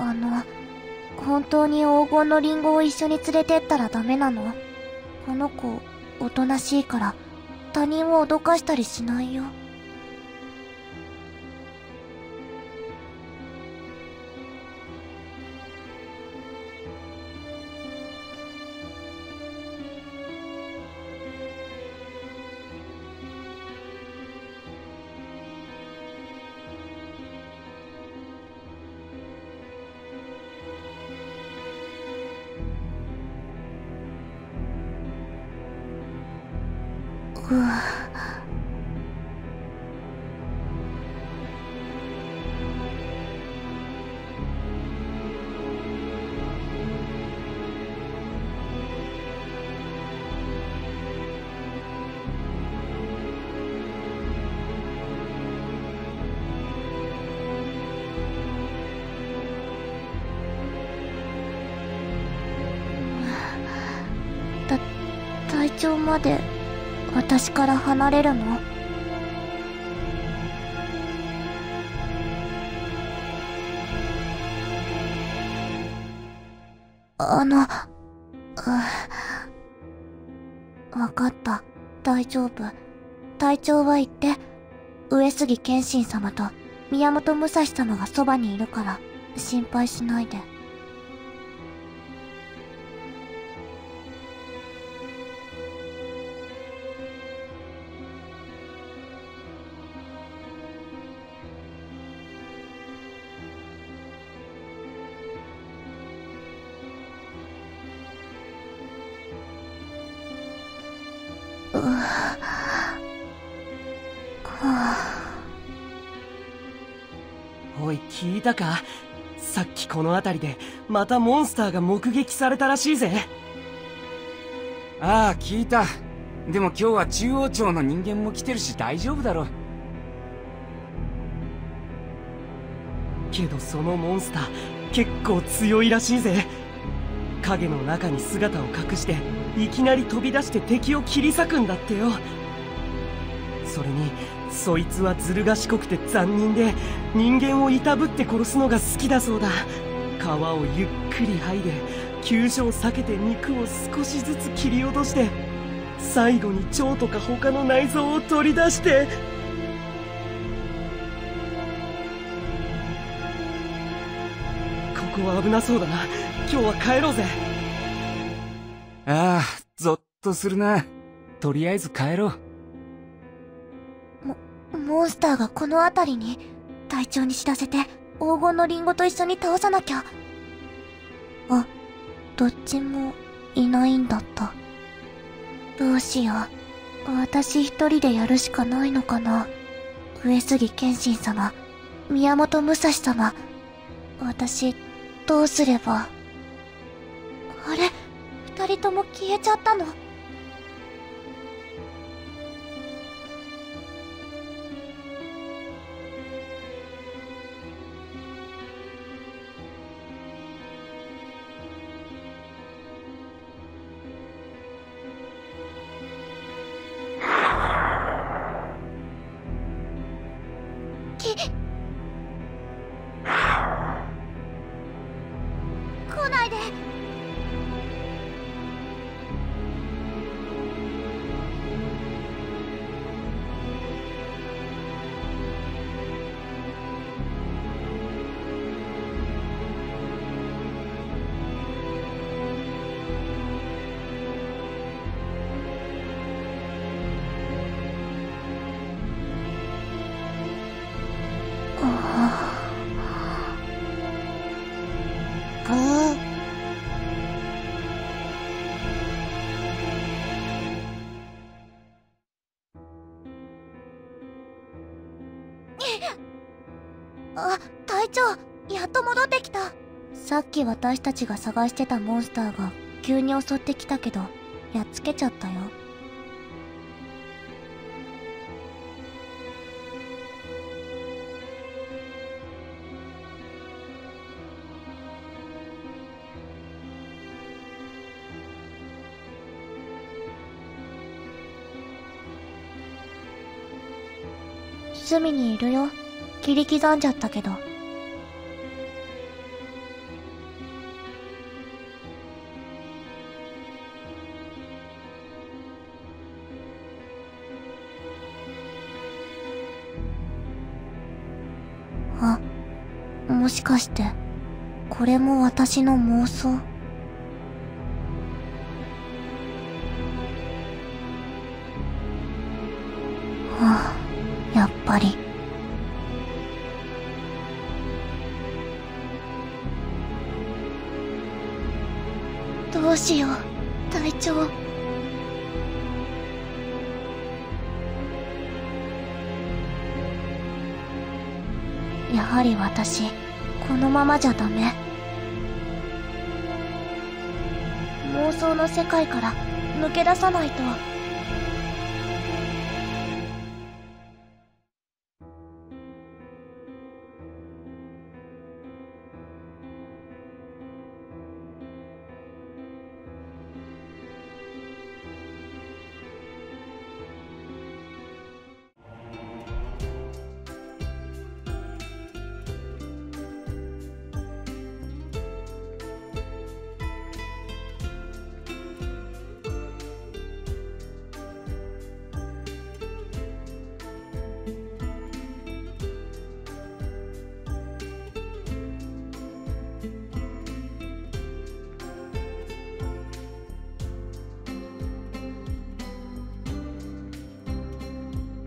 あの、本当に黄金のリンゴを一緒に連れてったらダメなの？この子、おとなしいから、他人を脅かしたりしないよ。うわた体調まで私から離れるの？あの、うわかった。大丈夫。体調は言って、上杉謙信様と宮本武蔵様がそばにいるから、心配しないで。いたか？さっきこの辺りでまたモンスターが目撃されたらしいぜ。ああ聞いた。でも今日は中央町の人間も来てるし大丈夫だろけどそのモンスター結構強いらしいぜ。影の中に姿を隠していきなり飛び出して敵を切り裂くんだってよ。それにそいつはずる賢くて残忍で人間をいたぶって殺すのが好きだそうだ。皮をゆっくり剥いで急所を避けて肉を少しずつ切り落として最後に腸とか他の内臓を取り出して。ここは危なそうだな。今日は帰ろうぜ。ああゾッとするな。とりあえず帰ろう。モンスターがこの辺りに隊長に知らせて黄金のリンゴと一緒に倒さなきゃ。あどっちもいないんだった。どうしよう。私一人でやるしかないのかな。上杉謙信様宮本武蔵様。私どうすれば。あれ？二人とも消えちゃったの？ないで。長、やっと戻ってきた。さっき私たちが探してたモンスターが急に襲ってきたけど、やっつけちゃったよ。隅にいるよ。切り刻んじゃったけど。かして、これも私の妄想？はあ、やっぱり。どうしよう、隊長。やはり私、このままじゃダメ。妄想の世界から抜け出さないと。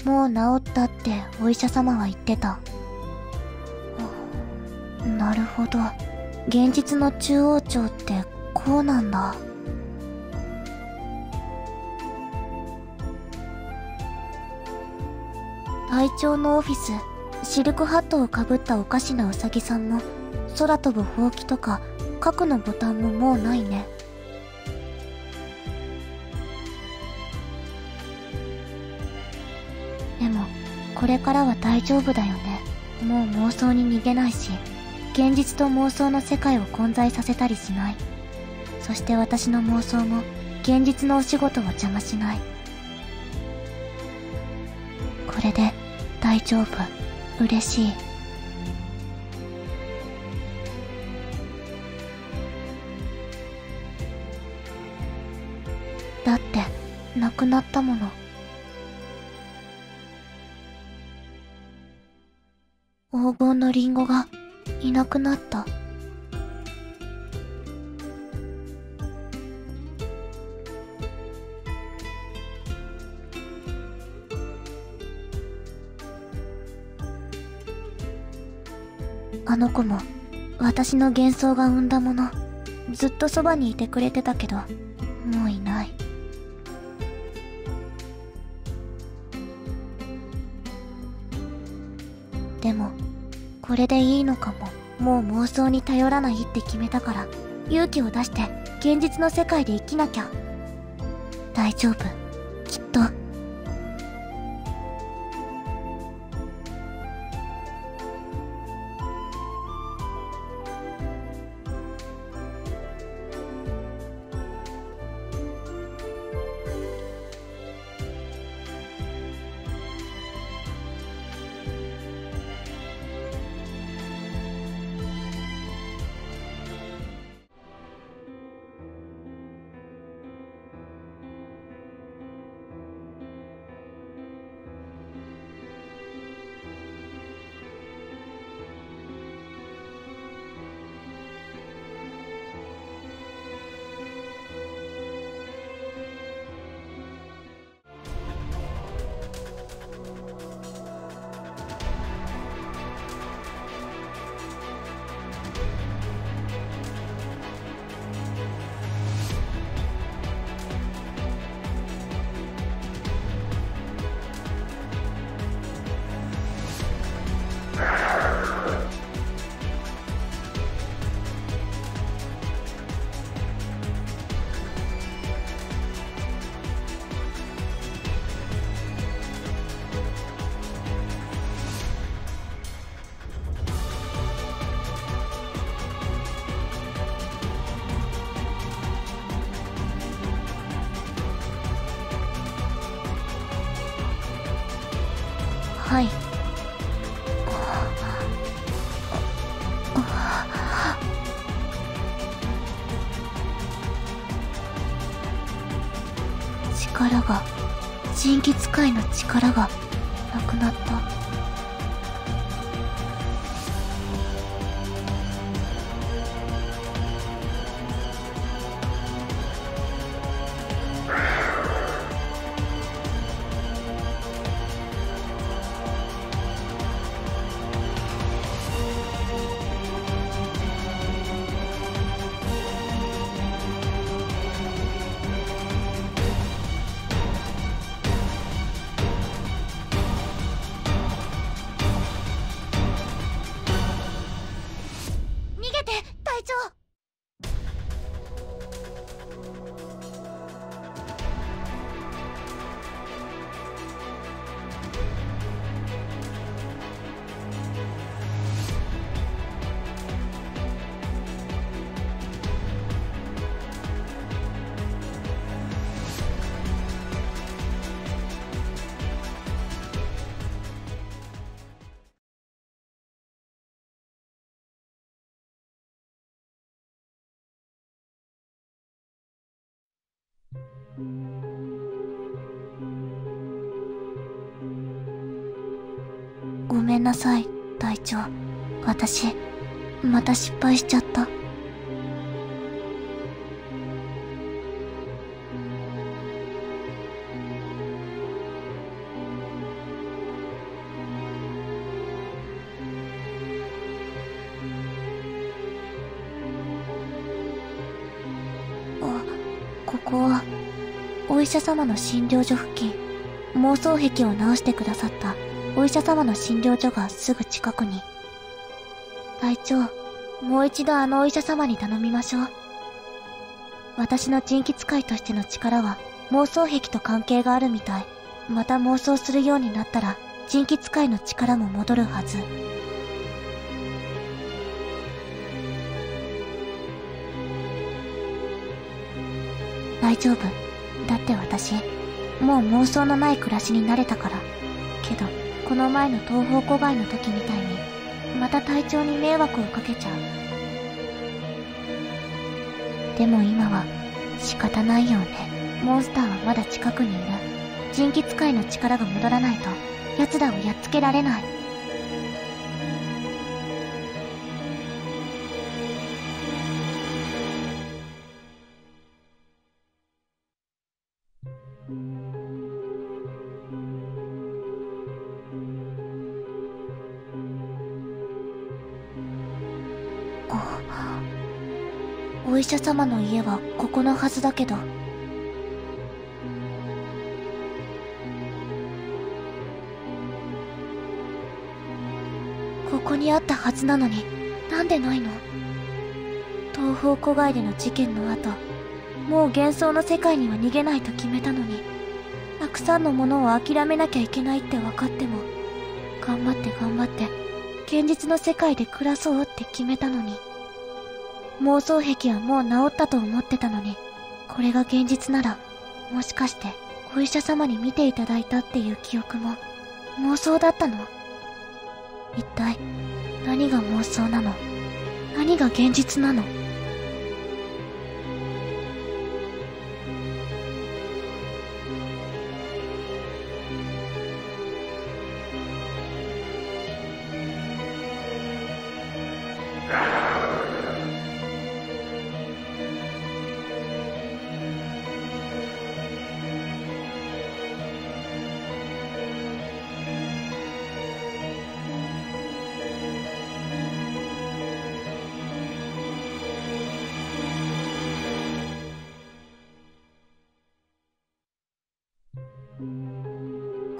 もう治ったってお医者様は言ってた。なるほど。現実の中央庁ってこうなんだ。隊長のオフィス、シルクハットをかぶったおかしなウサギさんも、空飛ぶほうきとか、核のボタンももうないね。これからは大丈夫だよね。もう妄想に逃げないし、現実と妄想の世界を混在させたりしない。そして私の妄想も、現実のお仕事を邪魔しない。これで、大丈夫。嬉しい。だって、亡くなったもの。リンゴがいなくなった。あの子も私の幻想が生んだものずっとそばにいてくれてたけどもういないこれでいいのかも。もう妄想に頼らないって決めたから勇気を出して現実の世界で生きなきゃ。大丈夫。神器使いの力がごめんなさい、隊長。私、また失敗しちゃったあ。ここは、お医者様の診療所付近、妄想癖を治してくださったお医者様の診療所がすぐ近くに。隊長、もう一度あのお医者様に頼みましょう。私の人気使いとしての力は妄想癖と関係があるみたい。また妄想するようになったら、人気使いの力も戻るはず。大丈夫。だって私、もう妄想のない暮らしに慣れたから。けど、この前の東方古外の時みたいに、また体調に迷惑をかけちゃう。でも今は、仕方ないよね。モンスターはまだ近くにいる。人気使いの力が戻らないと、奴らをやっつけられない。者様の家はここのはずだけど。ここにあったはずなのに、なんでないの？東方古外での事件の後、もう幻想の世界には逃げないと決めたのに、たくさんのものを諦めなきゃいけないって分かっても、頑張って頑張って、現実の世界で暮らそうって決めたのに。妄想癖はもう治ったと思ってたのに、これが現実なら、もしかしてお医者様に見ていただいたっていう記憶も妄想だったの？一体何が妄想なの？何が現実なの？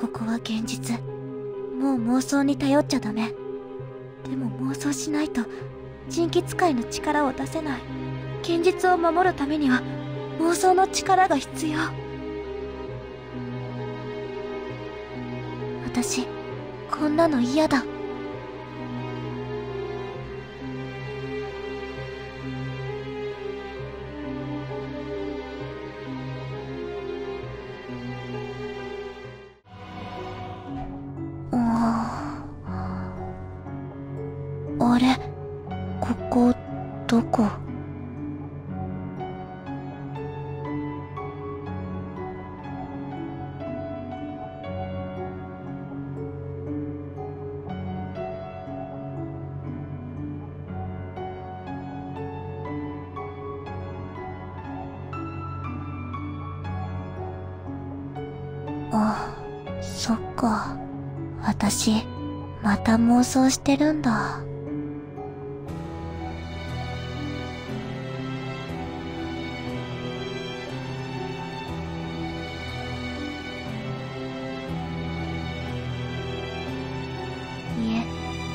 ここは現実。もう妄想に頼っちゃダメ。でも妄想しないと、人気使いの力を出せない。現実を守るためには、妄想の力が必要。私、こんなの嫌だ。か私また妄想してるんだ。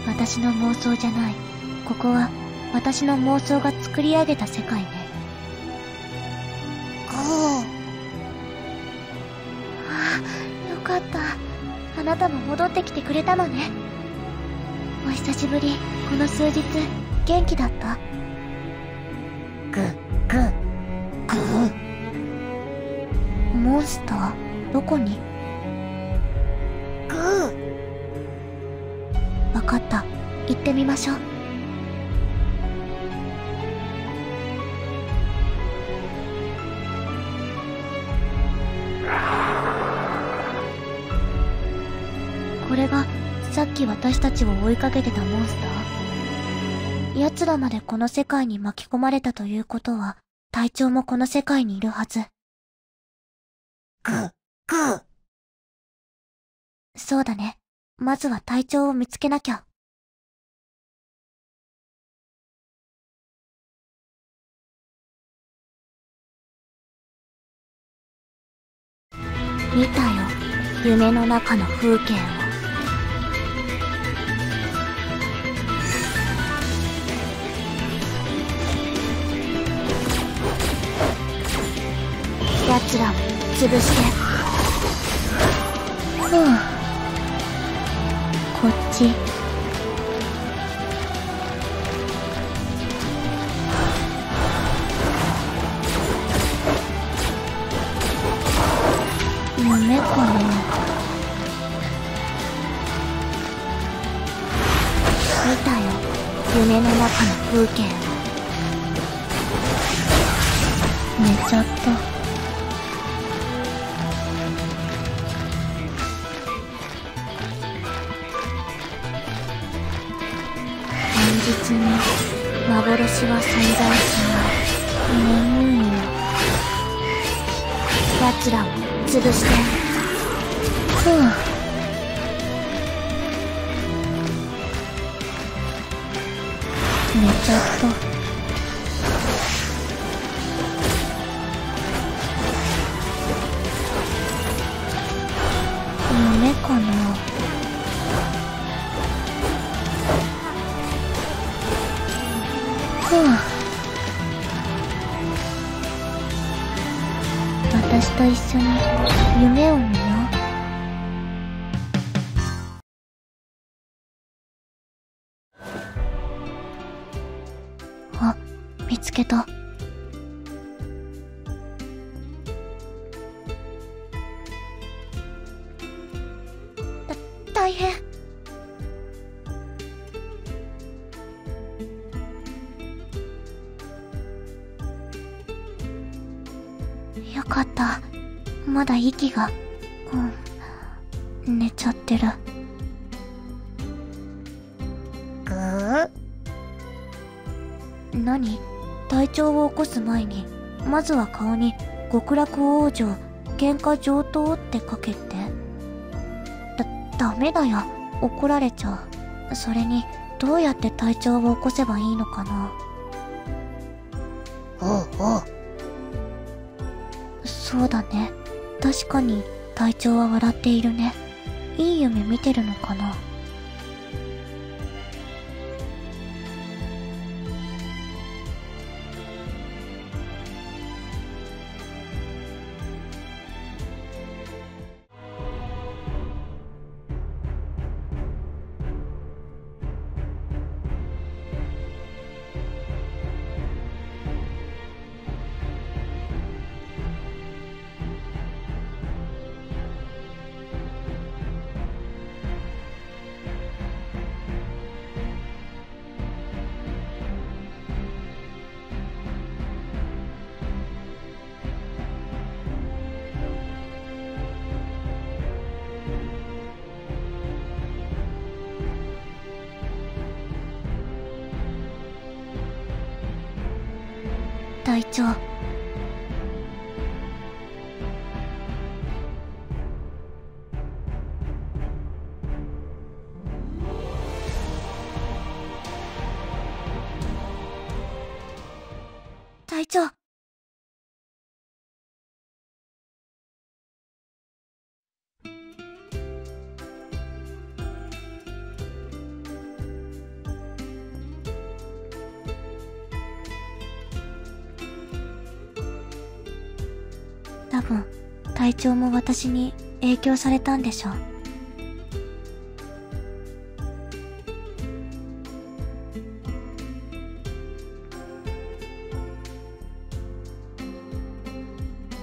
私の妄想じゃない。ここは私の妄想が作り上げた世界ね。ああ、よかった。あなたも戻ってきてくれたのね。お久しぶり。この数日、元気だった？ぐ、ぐ、ぐ。モンスター？どこに？かった行ってみましょう私たちを追いかけてたモンスター？奴らまでこの世界に巻き込まれたということは、隊長もこの世界にいるはず。ぐ、ぐ。そうだね。まずは隊長を見つけなきゃ。見たよ。夢の中の風景を。潰して。ふう。こっち。夢かな見たよ夢の中の風景を寝ちゃった幻は存在しない。眠いよ奴らを潰して。ふう寝ちゃった。と一緒に夢を見よ息が、うん、寝ちゃってる。ぐー。何？体調を起こす前に、まずは顔に極楽往生、喧嘩上等ってかけて。だ、ダメだよ。怒られちゃう。それに、どうやって体調を起こせばいいのかな。おうおう。そうだね。確かに体調は笑っているね。いい夢見てるのかな？隊長。多分、体調も私に影響されたんでしょう。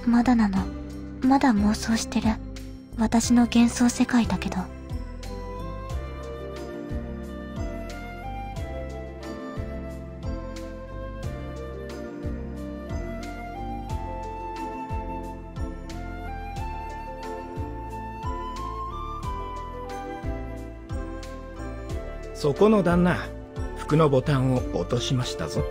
まだなの。まだ妄想してる。私の幻想世界だけど。そこの旦那服のボタンを落としましたぞ。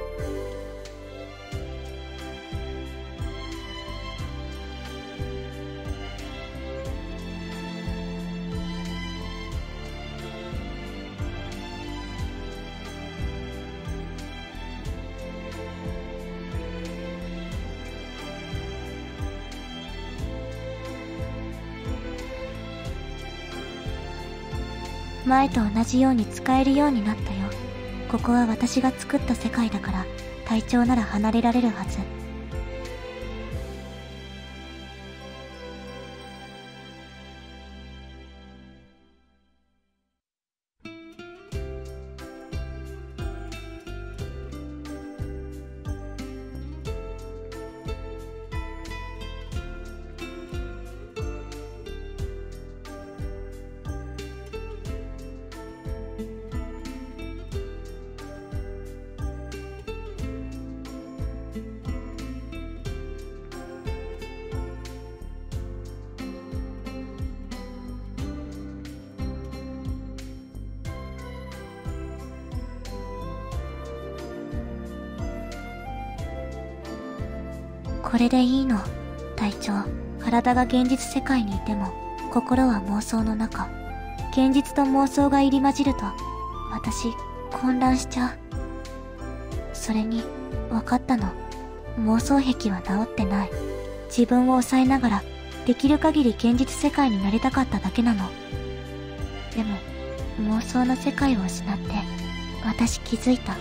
前と同じように使えるようになったよ。ここは私が作った世界だから隊長なら離れられるはず。これでいいの？隊長体が現実世界にいても心は妄想の中。現実と妄想が入り混じると私混乱しちゃう。それに分かったの。妄想癖は治ってない。自分を抑えながらできる限り現実世界になりたかっただけなの。でも妄想の世界を失って私気づいた。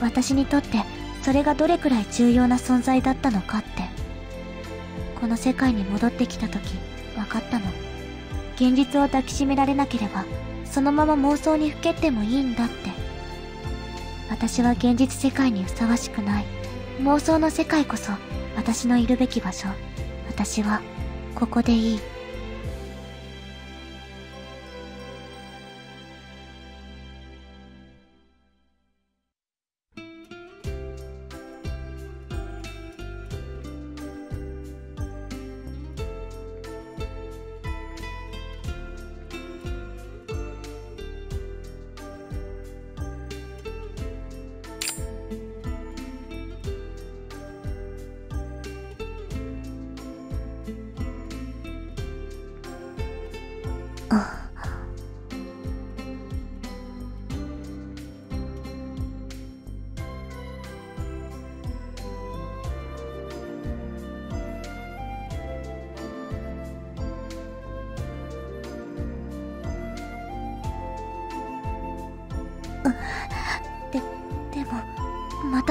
私にとってそれがどれくらい重要な存在だったのかってこの世界に戻ってきた時分かったの。現実を抱きしめられなければそのまま妄想にふけってもいいんだって。私は現実世界にふさわしくない。妄想の世界こそ私のいるべき場所。私はここでいい。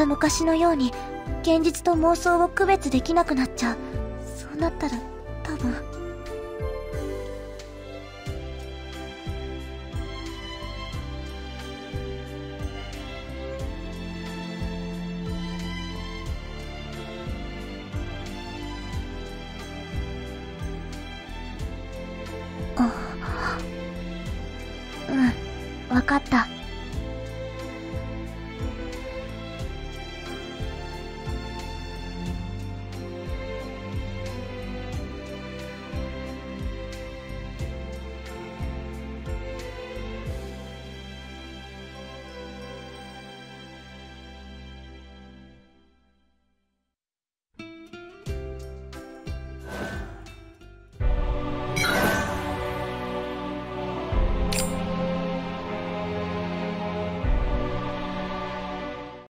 た昔のように現実と妄想を区別できなくなっちゃう。そうなったら多分。うん。分かった。